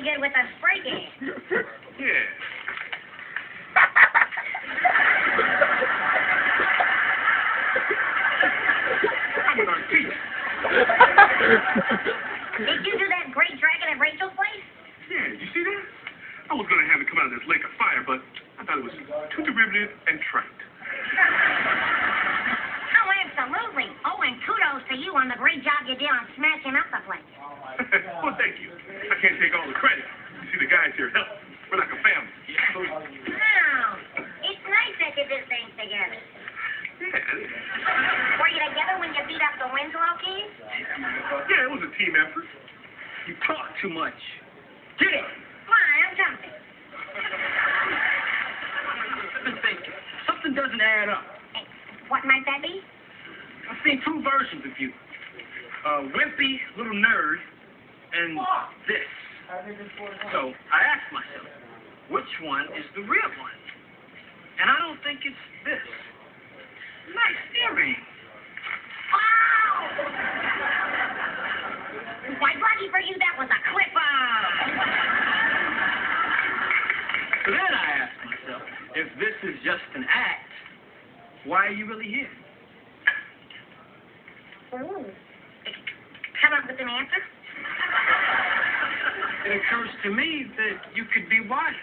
good with a spray can. Yeah. I'm an artiste. Did you do that great dragon at Rachel's place? Yeah, you see that? I was gonna have it come out of this lake of fire, but I thought it was too derivative and trite. Oh, absolutely. Oh, and kudos to you on the great job you did on smashing up the place. well, thank you. I can't take all the credit. You see, the guys here help. We're like a family. So, Oh, it's nice that you did things together. yeah. Were you together when you beat up the Winslow kids? Yeah, it was a team effort. You talk too much. Get it. Why, I'm jumping. I've been thinking. Something doesn't add up. Hey, what might that be? I've seen two versions of you. A wimpy little nerd and this. So I asked myself, which one is the real one? And I don't think it's this. Nice earring. Oh! Why, lucky for you, that was a clip-on. So then I asked myself, if this is just an act, why are you really here? Ooh. Come up with an answer? It occurs to me that you could be wired.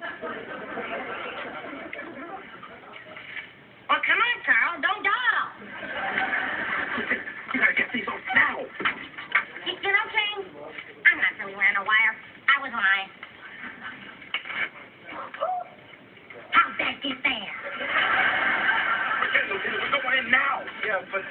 Well, come on, Carl. Don't dawdle. We gotta get these off now. You, you know, King, I'm not really wearing a wire. I was lying. How'd that get there? We're going in now. Yeah, but